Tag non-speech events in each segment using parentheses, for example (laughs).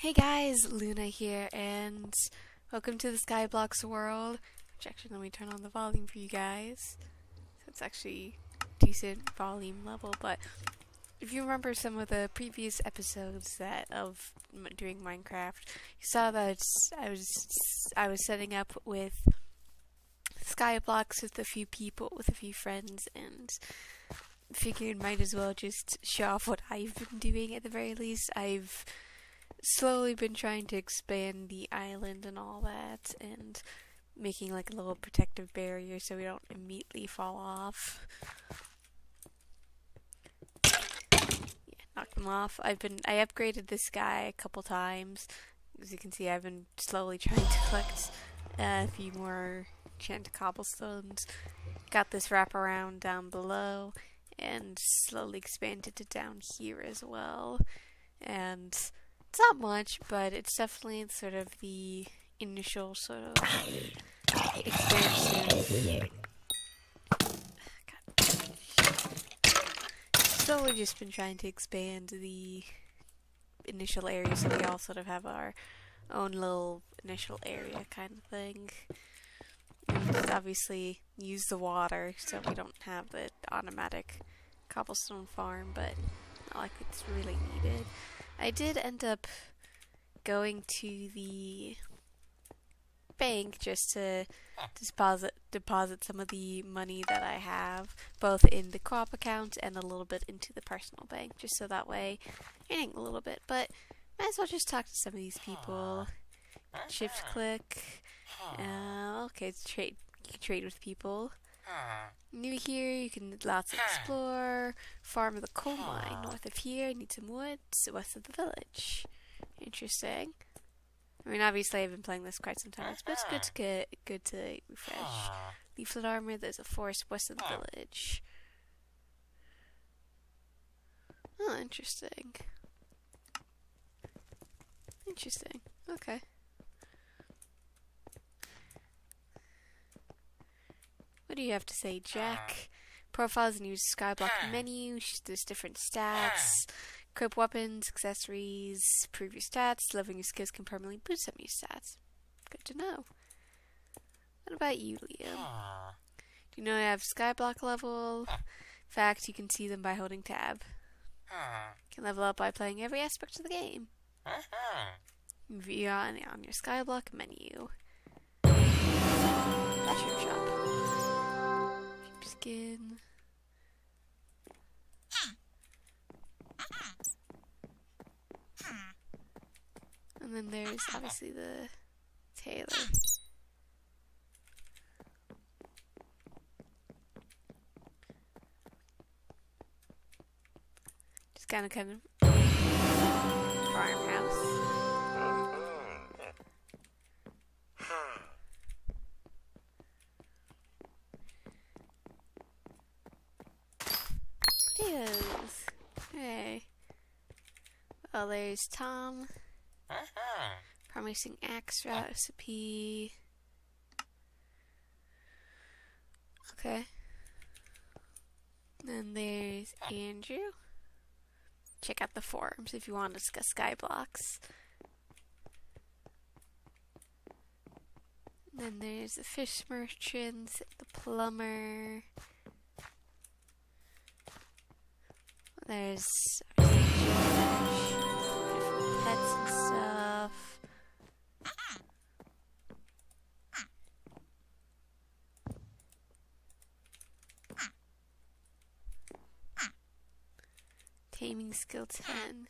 Hey guys, Luna here, and welcome to the Skyblocks world. Which actually, let me turn on the volume for you guys. It's actually decent volume level, but if you remember some of the previous episodes that of doing Minecraft, you saw that I was I was setting up with Skyblocks with a few people, with a few friends, and figured might as well just show off what I've been doing at the very least. I've slowly been trying to expand the island and all that, and making like a little protective barrier so we don't immediately fall off. Yeah, knock them off. I've been I upgraded this guy a couple times. As you can see, I've been slowly trying to collect uh, a few more enchanted cobblestones. Got this wraparound down below, and slowly expanded it down here as well. And it's not much, but it's definitely sort of the initial sort of expansion. Slowly just been trying to expand the initial area so we all sort of have our own little initial area kind of thing. Obviously use the water so we don't have the automatic cobblestone farm, but not like it's really needed. I did end up going to the bank just to deposit deposit some of the money that I have, both in the crop account and a little bit into the personal bank, just so that way earning a little bit. But might as well just talk to some of these people. Shift click. Uh, okay, trade. You can trade with people. New here, you can lots explore. Farm of the coal mine. North of here, need some woods. West of the village. Interesting. I mean, obviously, I've been playing this quite some time, but it's good to uh-huh. get good to refresh. Leaflet armor. There's a forest west of the village. Oh, interesting. Interesting. Okay. What do you have to say, hmm. Jack? Profiles and use Skyblock hmm. menu. There's different stats. Hmm. Equip weapons, accessories, improve your stats. Leveling your skills can permanently boost some of your stats. Good to know. What about you, Liam? Do you know I have Skyblock level? In fact, you can see them by holding tab. You can level up by playing every aspect of the game. View on, on your Skyblock menu. Mushroom shop. Sheepskin. And then there's obviously the tailor. Just kind of kind of farmhouse. Potatoes. Hey. There's Tom. Uh-huh. Promising axe uh. recipe. Okay. Then there's uh. Andrew. Check out the forums if you want to discuss Skyblocks. Then there's the fish merchants, the plumber. There's obviously George, different pets and stuff. Taming skill 10.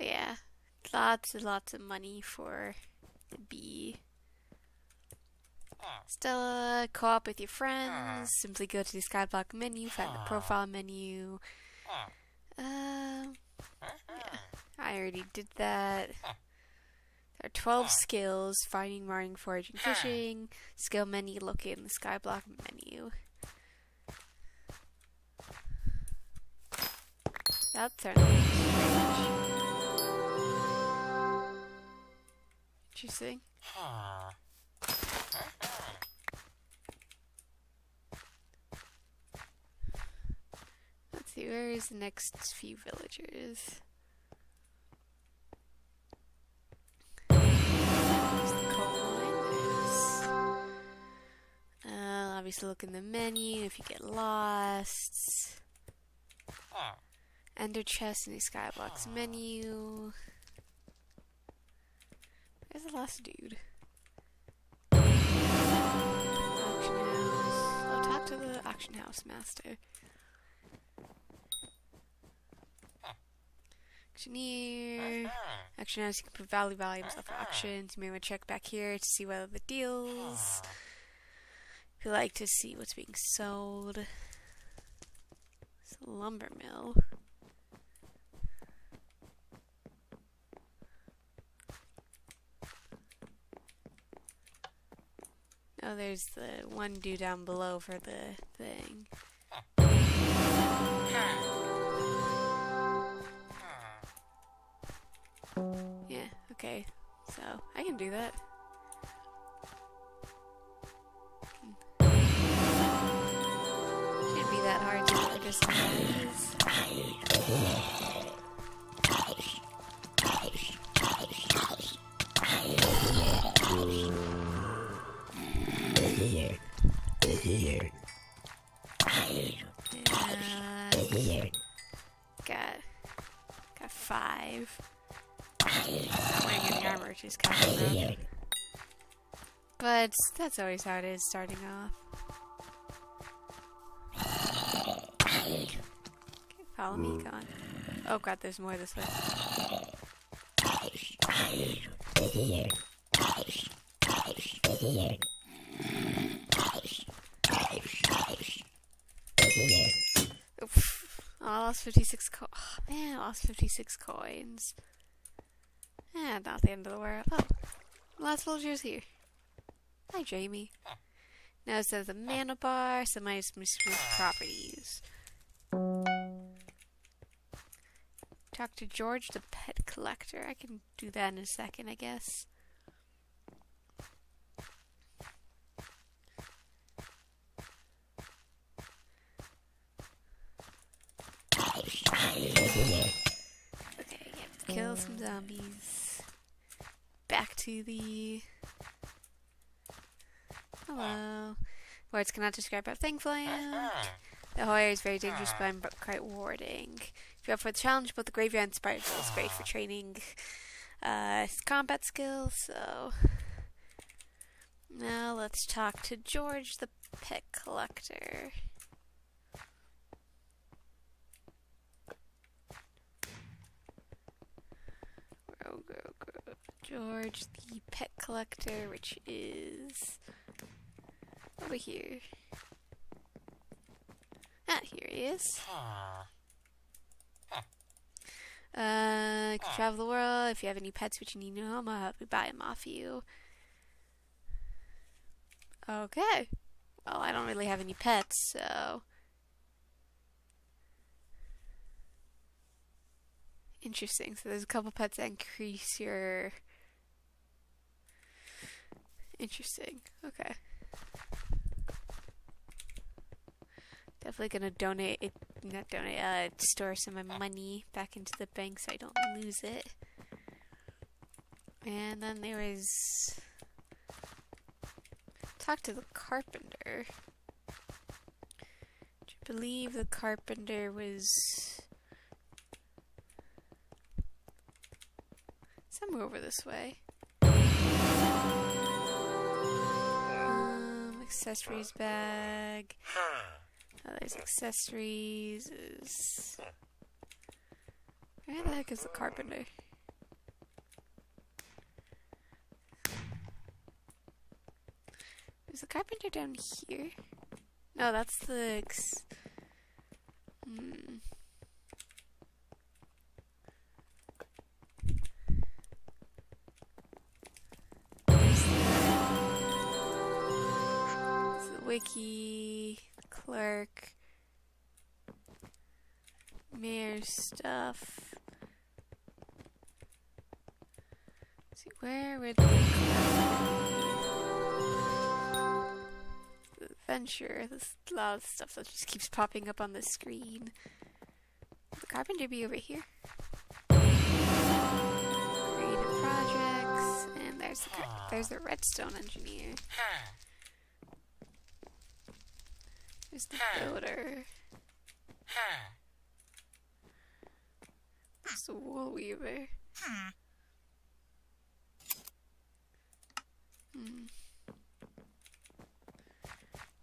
Oh yeah, lots and lots of money for the bee. Stella, co-op with your ah. friends. Simply go to the Skyblock menu, find the ah. profile menu. Ah. Um, uh-huh. yeah, I already did that. There are 12 skills, finding, mining, foraging, fishing. Skill menu located in the Skyblock menu. That's certainly interesting. See where is the next few villagers? There's the coal mine. There's, uh, obviously look in the menu if you get lost. Ender chest in the Skyblock menu. Where's the last dude? Auction house. I'll talk to the auction house master. Auctioneer. Uh-huh. Auction house, you can put value values for uh-huh. auctions. You may want to check back here to see whether the deals. If you like to see what's being sold. It's a lumber mill. Oh, there's the one dude down below for the thing. Okay. So, I can do that. Shouldn't be that hard to that's always how it is starting off. Okay, follow me, come on. Oh god, there's more this way. Oof. Oh, I lost 56 co- oh, man, I lost 56 coins. Eh, not the end of the world. Oh, last villager's here. Hi, Jamie. Now it says the mana bar, some nice smooth properties. Talk to George, the pet collector. I can do that in a second, I guess. Okay, kill some zombies. Back to the. Hello. Words cannot describe how thankful I am. Uh-huh. The whole area is very dangerous, uh-huh. but I'm quite rewarding. If you're up for the challenge, both the graveyard and spider is great for uh-huh. training uh, combat skills. So now let's talk to George, the pet collector. George, the pet collector, which is over here. Ah, here he is. Uh, you can travel the world. If you have any pets which you need to home, I'll help you buy them off you. Okay. Well, I don't really have any pets, so. Interesting. So there's a couple pets that increase your. Interesting. Okay. Definitely gonna donate it, not donate, uh, store some of my money back into the bank so I don't lose it. And then there was talk to the carpenter. I believe the carpenter was somewhere over this way. Um, accessories bag. Oh, there's accessories. Is... Where the heck is the carpenter? Is the carpenter down here? No, that's the. Adventure? There's a lot of stuff that just keeps popping up on the screen. The carpenter be over here. Creative projects, and there's the, there's the redstone engineer. There's the builder. There's the wool weaver. Hmm.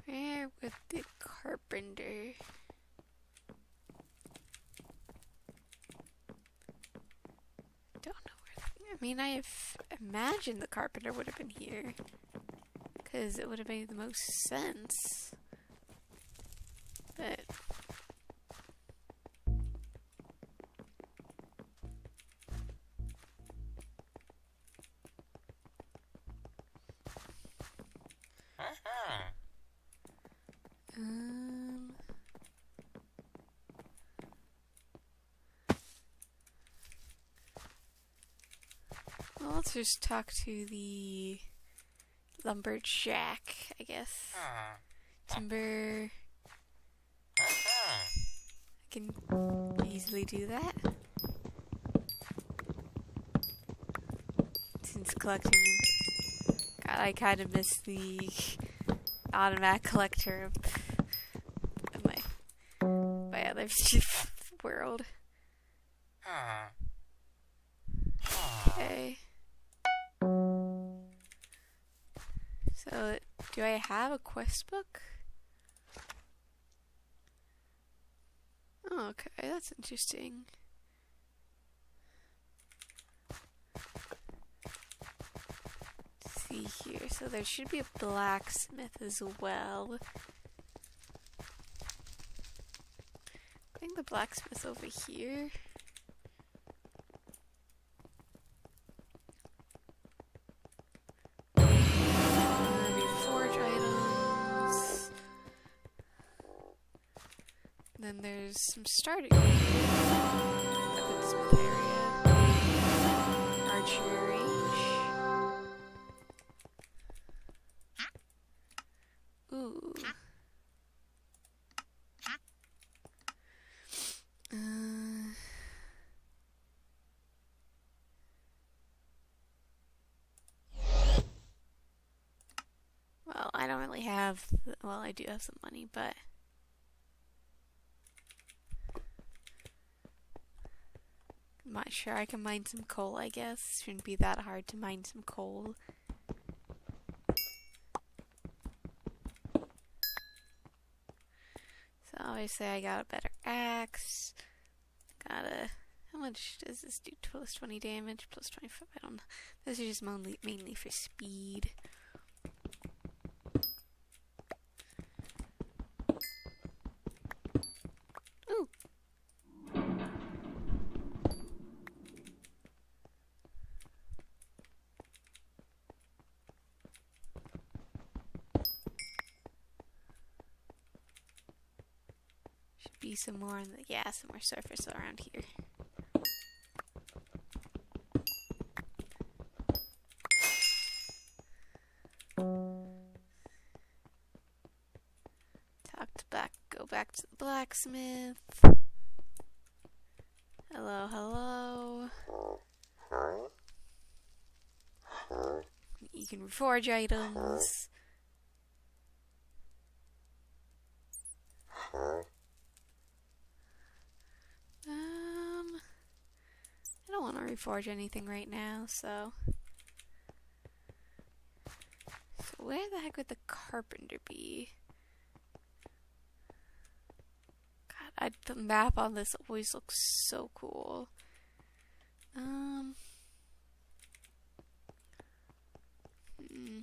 Where would the carpenter? Don't know where. I mean, I have imagined the carpenter would have been here, because it would have made the most sense. But Um. Well, let's just talk to the lumberjack, I guess. Timber. I can easily do that. Since collecting. God, I kind of miss the automatic collector of, my my other (laughs) world. Quest book? Oh, okay, that's interesting. see here. So there should be a blacksmith as well. I think the blacksmith over here. Some starting. Weaponsmith area. Archery. Ooh. Uh, well, I don't really have. Well, I do have some money, but. Sure I can mine some coal, I guess. Shouldn't be that hard to mine some coal. So obviously I got a better axe. Got a how much does this do? Plus 20 damage, plus 25. I don't know. This is just mainly mainly for speed. Ooh. Should be some more on the yeah, some more surface around here. Talk to back go back to the blacksmith. Hello, hello. You can reforge items. Um, I don't want to reforge anything right now, so. So where the heck would the carpenter be? God, I, the map on this always looks so cool. Um. hmm.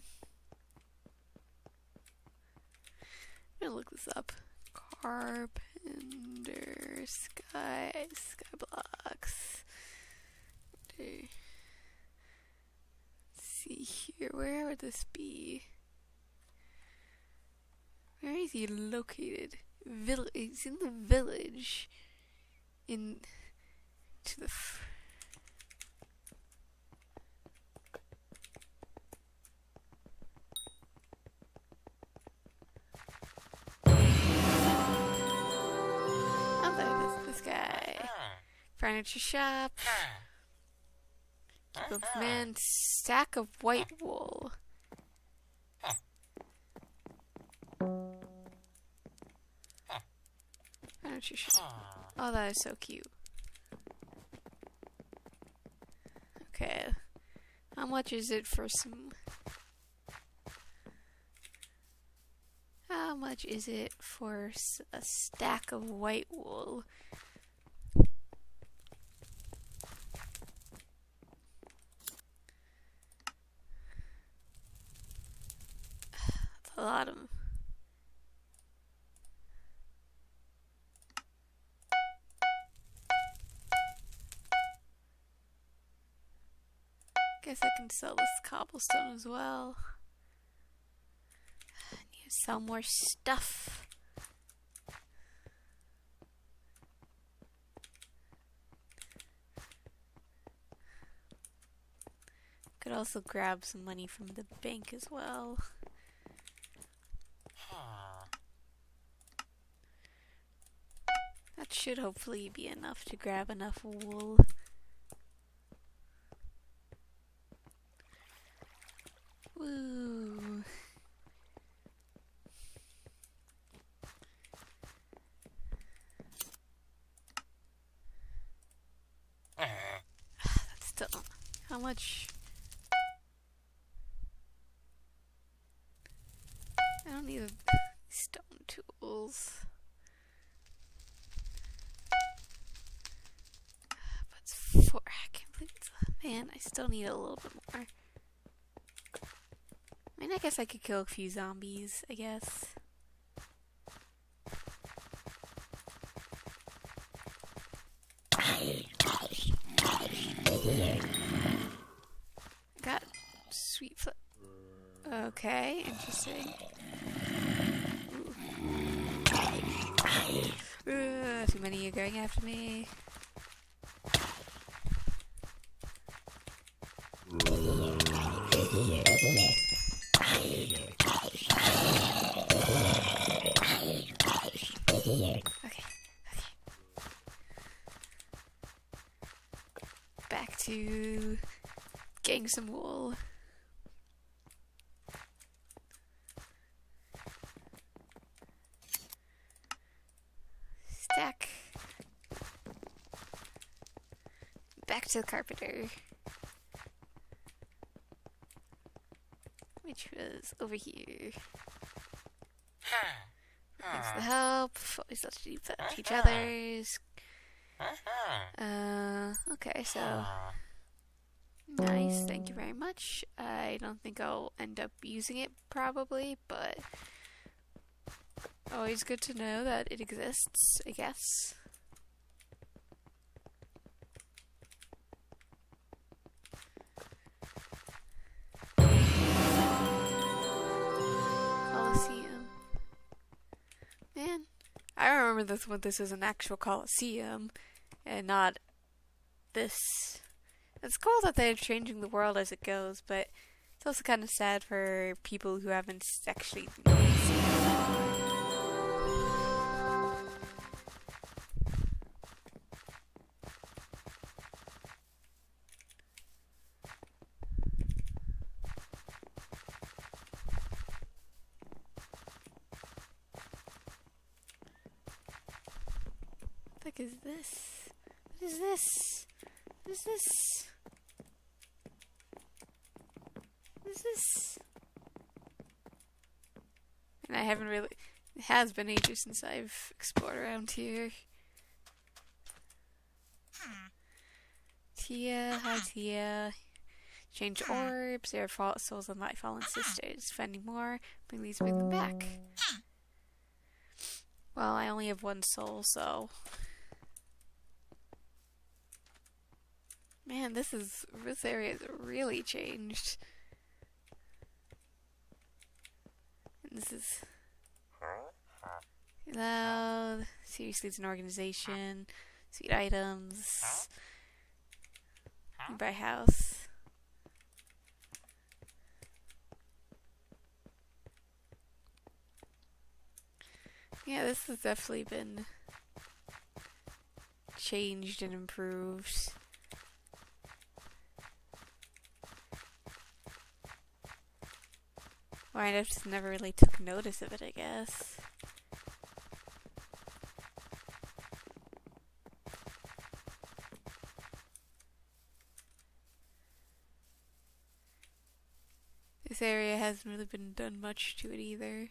I'm gonna look this up. Carpenter sky sky blocks. Okay. Let's see here. Where would this be? Where is he located? Vill- he's in the village. In to the. Oh, there it is, this guy. Hmm. Furniture shop. Hmm. Keep of uh-huh. man. Stack of white wool. Furniture shop. Oh, that is so cute. Okay. How much is it for some... How much is it for a stack of white wool? That's a lot of... Guess I can sell this cobblestone as well. I need to sell more stuff. Could also grab some money from the bank as well. That should hopefully be enough to grab enough wool. Woo. That's still how much I don't need stone tools. But it's four. I can't believe it's. Man, I still need a little bit more. I mean, I guess I could kill a few zombies, I guess. Got sweet fl- Okay, interesting. Ooh, too many are going after me. Back to getting some wool. Stack. Back to the carpenter. Was over here. Thanks for the help. Always love to do that to each others. Uh-huh. Uh, okay, so nice. Thank you very much. I don't think I'll end up using it probably, but always good to know that it exists. I guess. Man, I remember this when this is an actual Coliseum and not this. It's cool that they're changing the world as it goes, but it's also kind of sad for people who haven't actually seen this? What is this? What is this? What is this? And I haven't really. It has been ages since I've explored around here. Tia, hi uh-huh. Tia. Change uh-huh. orbs. There are fall- souls of my fallen uh-huh. sisters. Finding more. Please bring them back. Hmm. Well, I only have one soul, so. Man, this is this area has really changed. And this is loud. Seriously, it's an organization. Sweet items. Buy house. Yeah, this has definitely been changed and improved. Or I just never really took notice of it, I guess. This area hasn't really been done much to it either.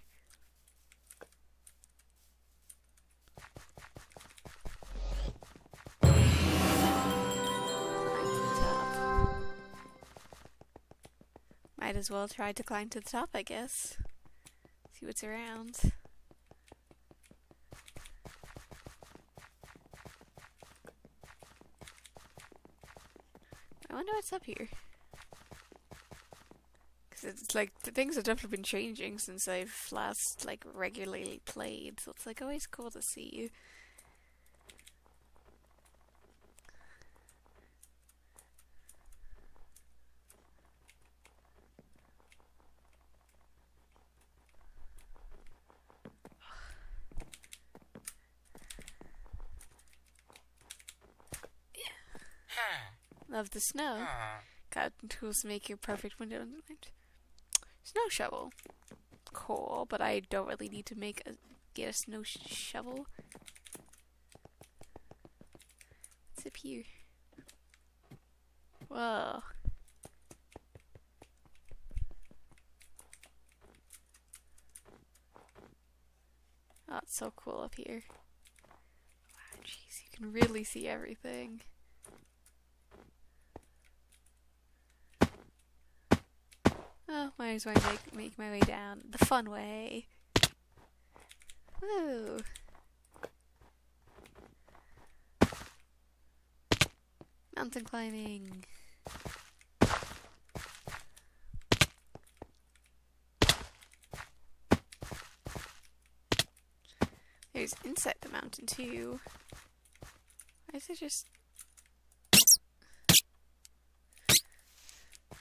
As well try to climb to the top, I guess. See what's around. I wonder what's up here. Because it's like, the things have definitely been changing since I've last, like, regularly played. So it's, like, always cool to see. Love the snow. Got tools to make your perfect window. Snow shovel. Cool, but I don't really need to make a get a snow sh shovel. What's up here? Whoa. Oh, it's so cool up here. Jeez, you can really see everything. Oh, might as well make, make my way down the fun way. Woo! Mountain climbing. There's inside the mountain too. Why is it just...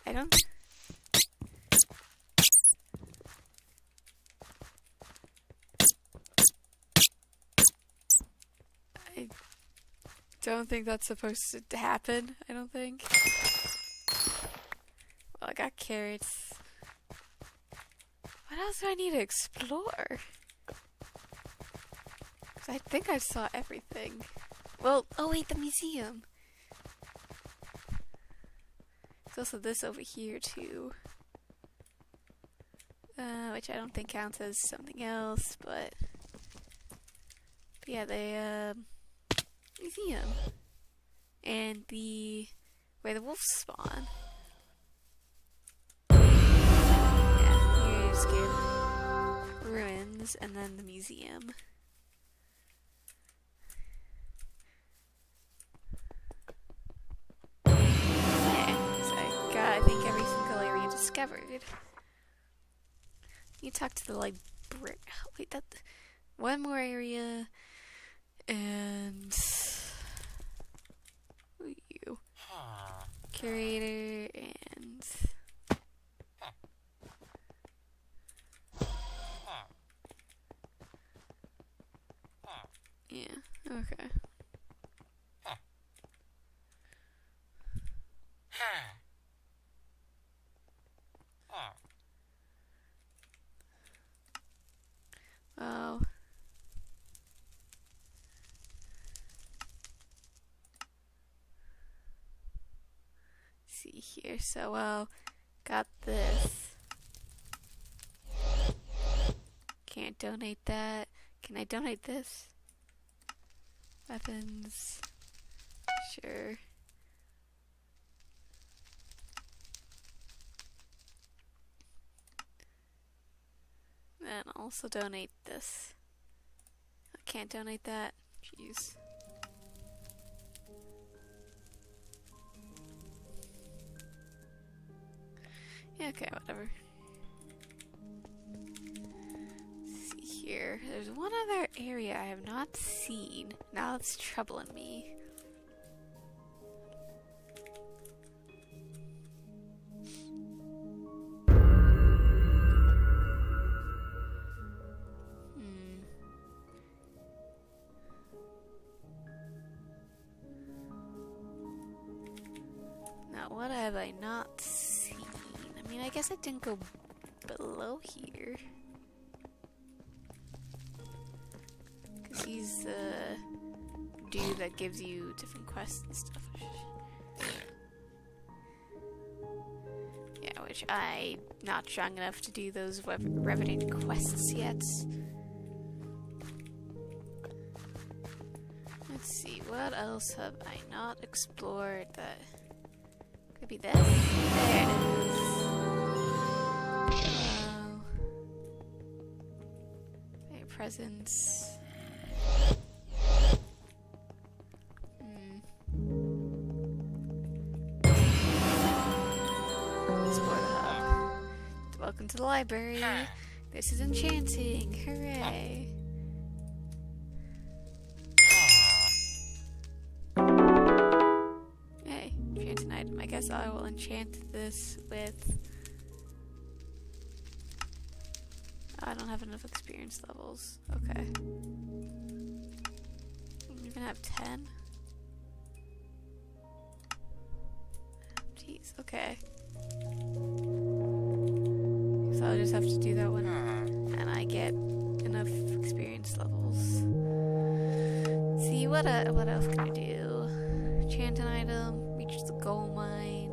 I don't... don't think that's supposed to happen, I don't think. Well, I got carrots. What else do I need to explore? I think I saw everything. Well, oh wait, the museum. There's also this over here too. Uh, which I don't think counts as something else, but, but yeah, the uh, museum and the where the wolves spawn. Yeah, here's get ruins and then the museum. Yeah, so I got I think every single area discovered. You talk to the librarian. Wait, that one more area, and you? Curator and. Yeah. Okay. Oh. see here. So, well, got this. Can't donate that. Can I donate this? Weapons. Sure. And also donate this. I can't donate that. Jeez. Yeah, okay, whatever. Let's see here. There's one other area I have not seen. Now it's troubling me. Guess I didn't go below here. Because he's the dude that gives you different quests and stuff. Yeah, which I'm not strong enough to do those Revenant quests yet. Let's see, what else have I not explored that could be this? Hmm. Explore the hub. Welcome to the library. This is enchanting. Hooray. I don't have enough experience levels. Okay. I'm gonna have 10. Jeez, okay. So I'll just have to do that one. And I get enough experience levels. See, what, uh, what else can I do? Chant an item, reach the gold mines,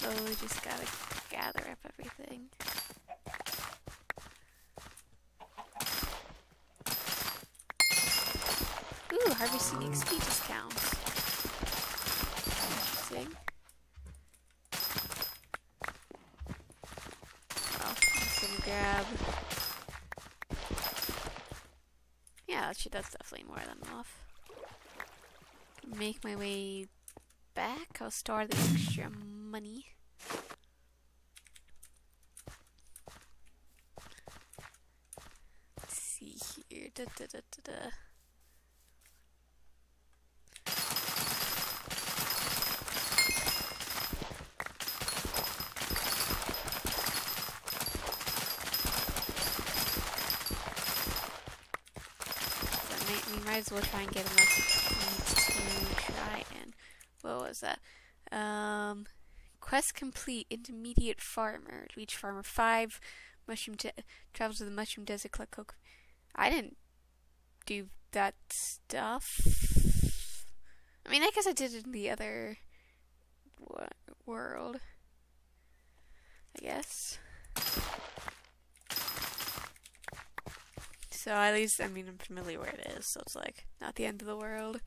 slowly just gotta gather up everything. Ooh, harvesting XP discounts. Interesting. Well, I'm gonna grab. Yeah, actually, that's definitely more than enough. Make my way back. I'll store the extra money. Let's see here. Da, da, da, da, da. We might as well try and get enough to try and what was that? Um, quest complete. Intermediate farmer. Reach farmer five. Mushroom de- travel to the mushroom desert. Collect coke. I didn't do that stuff. I mean, I guess I did it in the other wo- world. I guess. So at least, I mean, I'm familiar where it is, so it's like not the end of the world.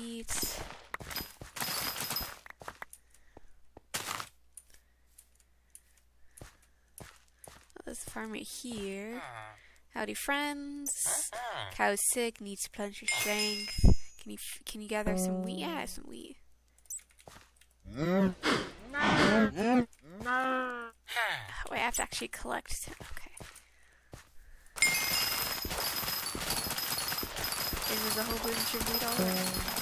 Oh, there's a farmer here. Howdy, friends. Cow's sick, needs to plunge your strength. Can you can you gather some wheat? Yeah, some wheat. Oh, wait, I have to actually collect. Okay. There's a whole bunch of wheat already.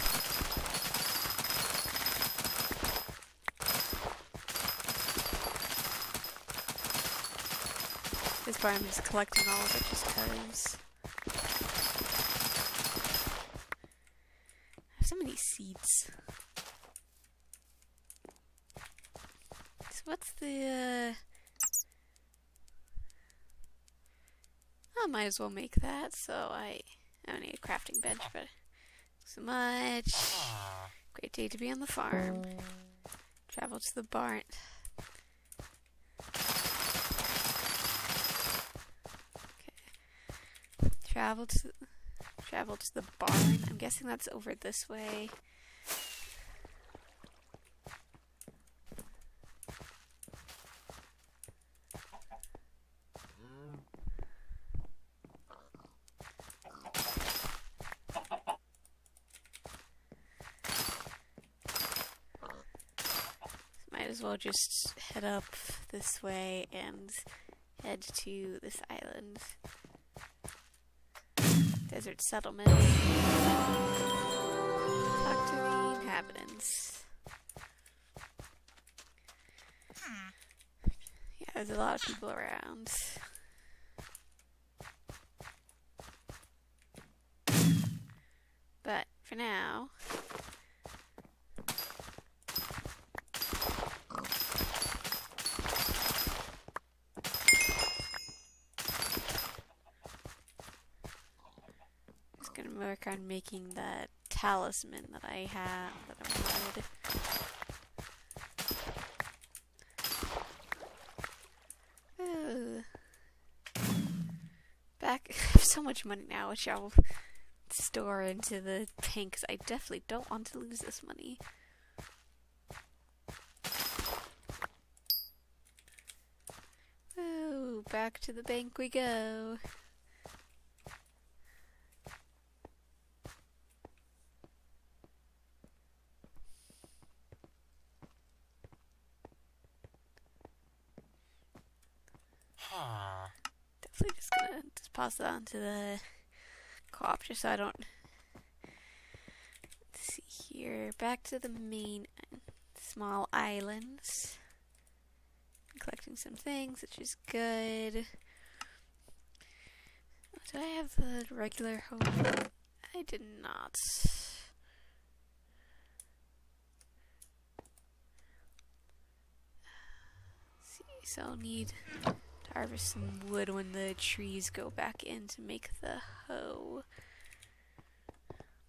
This part I'm just collecting all of it just because. I have so many seeds. So what's the, uh... I might as well make that, so I... I don't need a crafting bench, but... So much. Great day to be on the farm. Travel to the barn. Travel to travel to the barn. I'm guessing that's over this way. Might as well just head up this way and head to this island. Desert settlement. Talk to the inhabitants. Yeah, there's a lot of people around. But for now, work on making that talisman that I have that I wanted. Back, (laughs) I have so much money now, which I'll store into the bank because I definitely don't want to lose this money. Oh, back to the bank we go. Definitely just gonna just pass that on to the co-op just so I don't Let's see here. Back to the main small islands. Collecting some things, which is good. Oh, did I have the regular home? I did not. see, so I'll need harvest some wood when the trees go back in to make the hoe.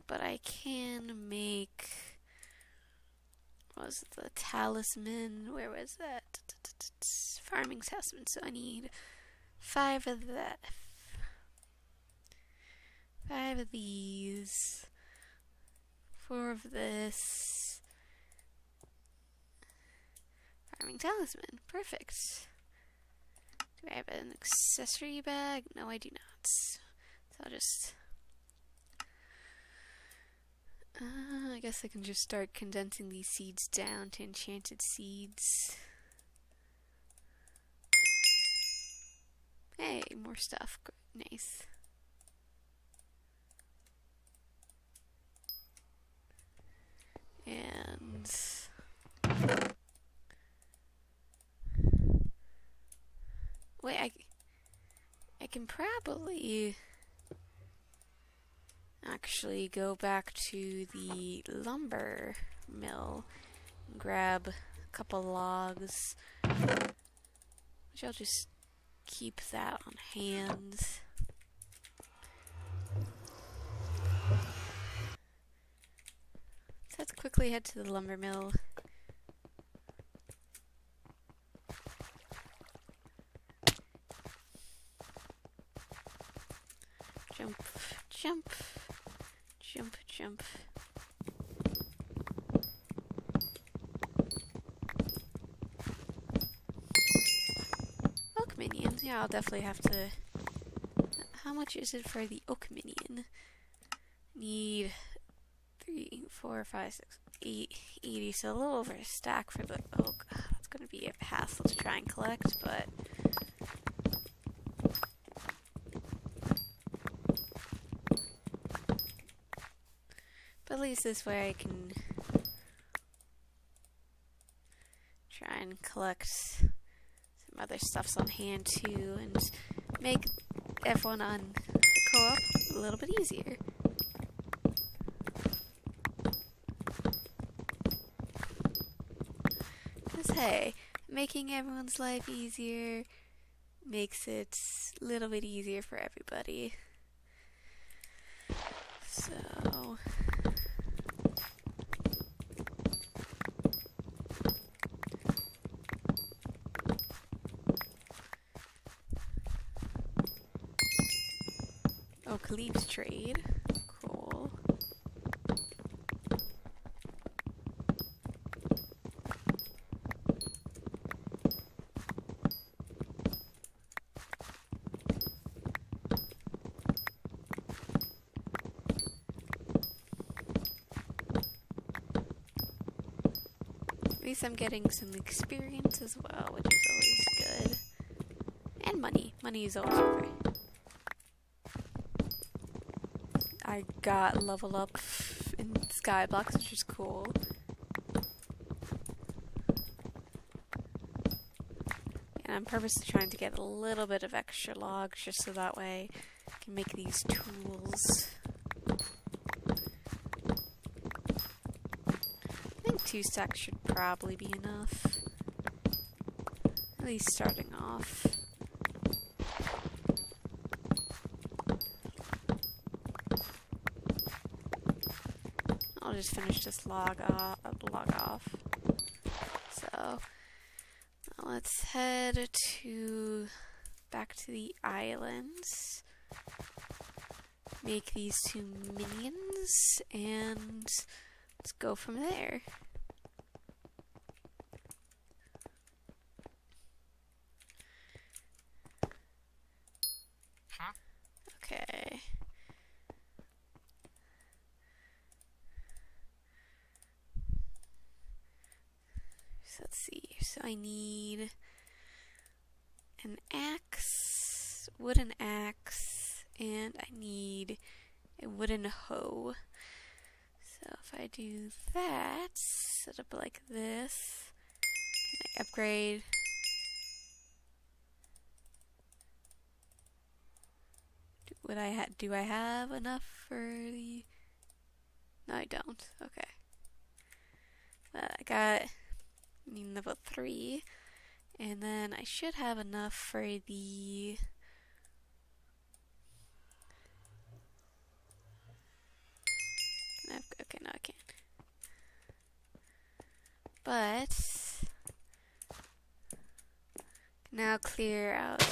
But I can make was the talisman? Where was that? Farming talisman. So I need five of that. Five of these. Four of this. Farming talisman. Perfect. Do I have an accessory bag? No, I do not. So I'll just. Uh, I guess I can just start condensing these seeds down to enchanted seeds. Hey, more stuff. Nice. And wait, I I can probably actually go back to the lumber mill grab a couple logs. Which I'll just keep that on hand. So let's quickly head to the lumber mill. Jump, jump, jump, jump. Oak minion. Yeah, I'll definitely have to. How much is it for the oak minion? Need three, four, five, six, eight, eighty. So a little over a stack for the oak. Ah, that's gonna be a hassle to try and collect, but. But at least this way I can try and collect other stuffs on hand too, and make everyone on co-op a little bit easier. Because hey, making everyone's life easier makes it a little bit easier for everybody. So... Oh, Khalib's trade. Cool. At least I'm getting some experience as well, which is always good. And money. Money is always great. I got level up in Skyblocks, which is cool. And I'm purposely trying to get a little bit of extra logs just so that way I can make these tools. I think two stacks should probably be enough. At least starting off. I'll just finish this log off. Uh, log off. So let's head to back to the islands. Make these two minions and let's go from there. Okay. So let's see. So I need an axe, wooden axe, and I need a wooden hoe. So if I do that, set up like this, can I upgrade? Do, would I ha do I have enough for the? No, I don't. Okay. But I got level 3. And then I should have enough for the... Okay, no, I can't. But... Now clear out...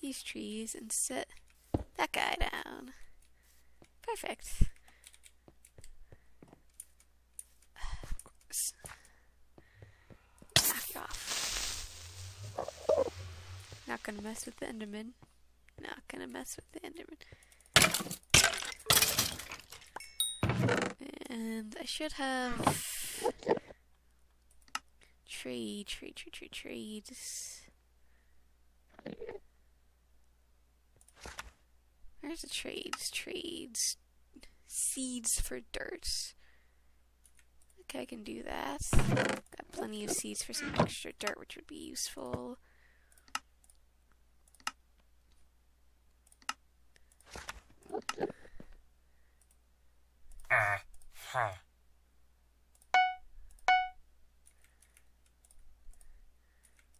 These trees and set that guy down. Perfect. Knock off. Not gonna mess with the Enderman. Not gonna mess with the Enderman. And I should have tree, tree, tree, tree, trades. Where's the trades? Trades. Seeds for dirt. Okay, I can do that. Got plenty of seeds for some extra dirt, which would be useful. Uh, huh.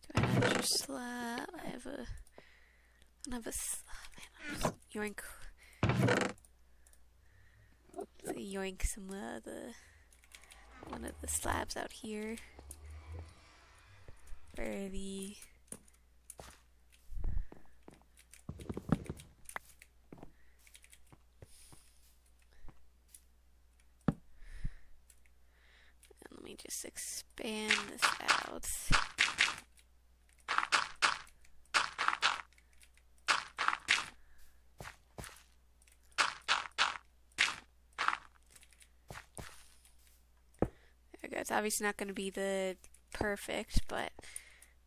Do I have an slab? I have a. I have a slab. Yoink. Yoink some uh, the one of the slabs out here for the and let me just expand this out. It's obviously not going to be the perfect, but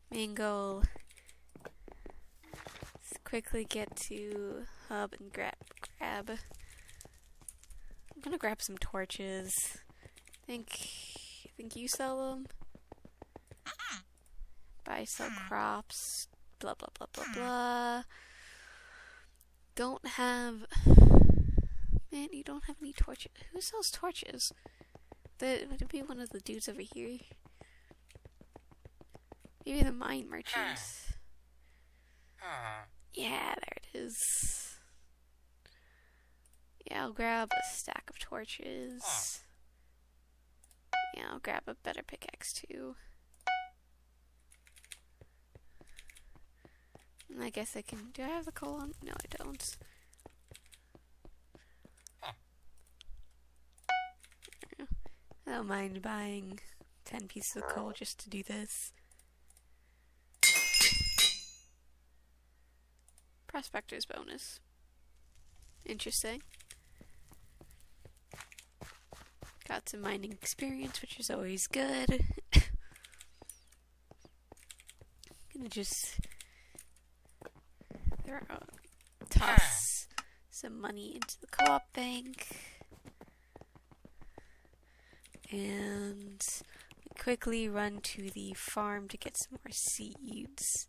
main goal is quickly get to hub and grab grab I'm gonna grab some torches. Think, think you sell them? Buy some crops. Blah blah blah blah blah. Don't have. Man, you don't have any torches. Who sells torches? The, would it be one of the dudes over here? Maybe the mine merchants. Yeah, there it is. Yeah, I'll grab a stack of torches. Yeah, I'll grab a better pickaxe too. And I guess I can. Do I have the coal on? No, I don't. I don't mind buying 10 pieces of coal just to do this. Prospector's bonus. Interesting. Got some mining experience, which is always good. (coughs) Gonna just throw, toss ah. some money into the co-op bank and quickly run to the farm to get some more seeds.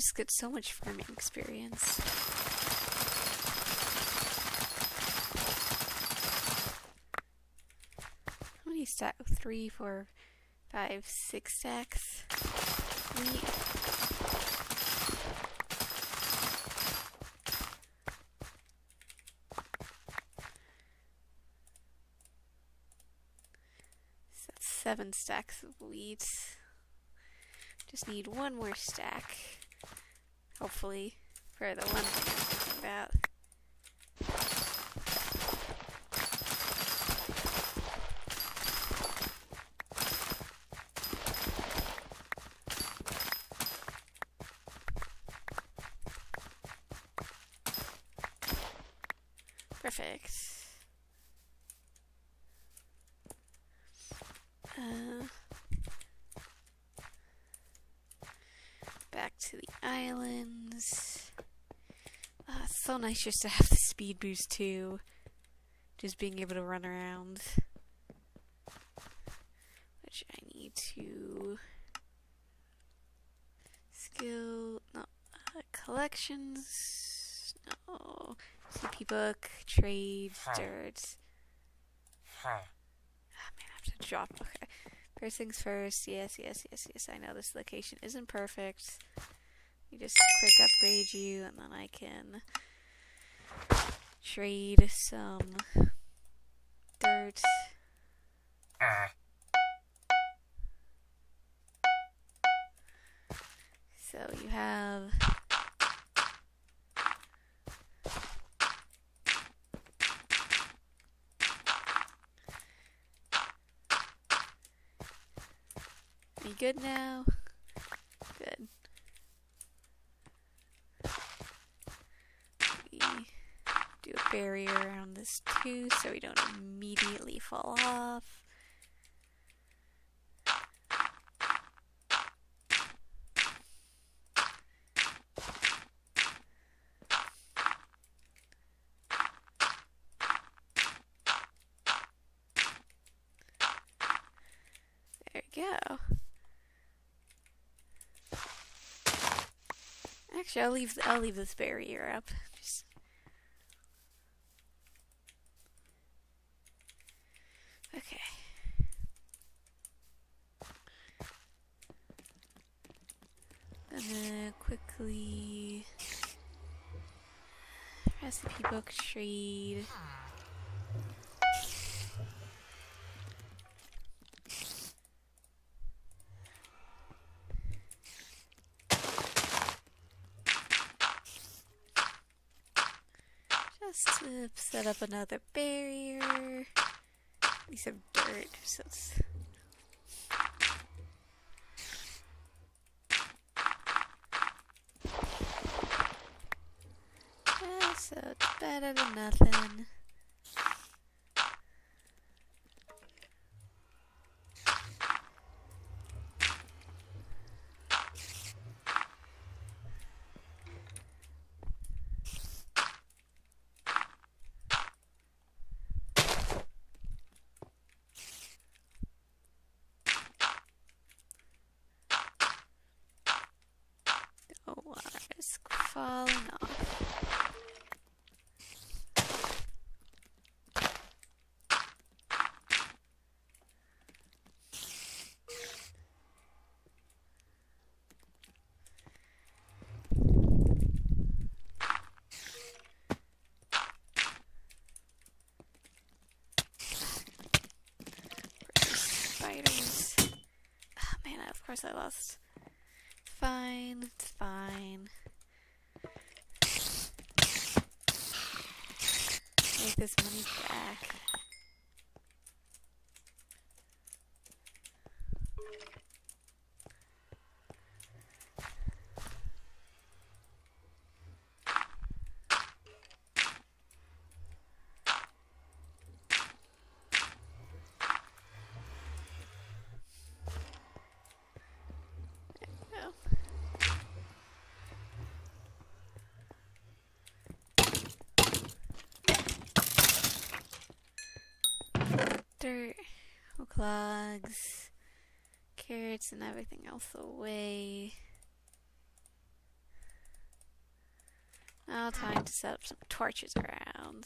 Just get so much farming experience. How many stacks? Three, four, five, six stacks. So that's seven stacks of wheat. Just need one more stack. Hopefully, for the one thing I'm thinking about. Perfect. Uh, back to the islands. Ah, it's so nice just to have the speed boost too. Just being able to run around. Which I need to skill no uh, collections no CP book trade dirt. Ah, man, I have to drop. Okay. First things first, yes, yes, yes, yes, I know this location isn't perfect. You just quick upgrade you, and then I can trade some dirt. So you have You good now? Good. We do a barrier around this too so we don't immediately fall off. There we go. Actually, I'll leave. I'll leave this barrier up. up another barrier. Need some dirt. So it's ah, so better than nothing. Spiders. Oh man, of course I lost. It's fine, it's fine. Take this money back. go. Dirt, clogs, carrots, and everything else away. Now time to set up some torches around.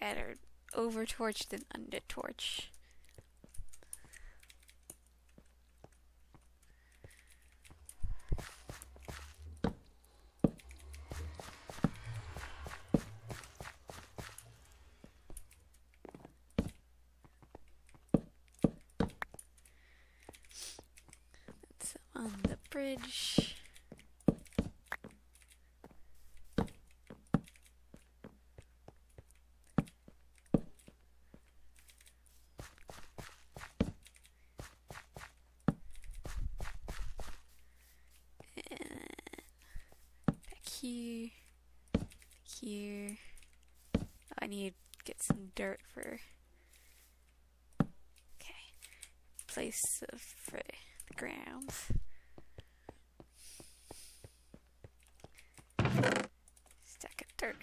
Better over torch than under torch. That's on the bridge. And back here, here. Oh, I need to get some dirt for. Okay, place of, for the grounds. Stack of dirt.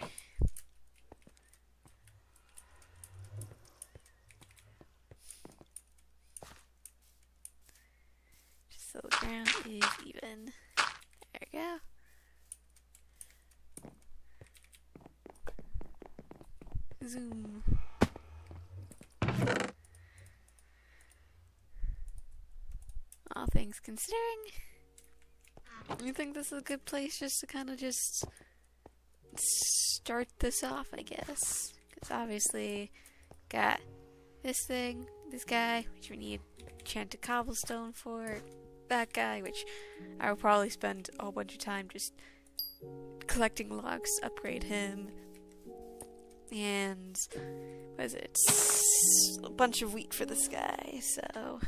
Just so the ground is even. There we go. Zoom. All things considering, you think this is a good place just to kind of just start this off, I guess. Because obviously, got this thing, this guy, which we need enchanted cobblestone for, that guy, which I will probably spend a whole bunch of time just collecting logs, upgrade him, and is it? A bunch of wheat for this guy. So,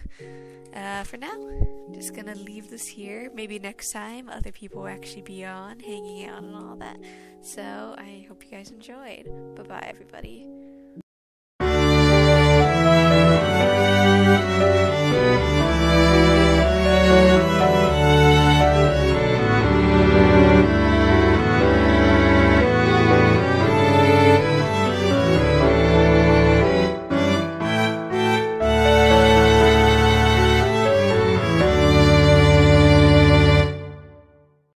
uh, for now, I'm just gonna leave this here. Maybe next time other people will actually be on, hanging out and all that. So, I hope you guys enjoyed. Bye bye, everybody.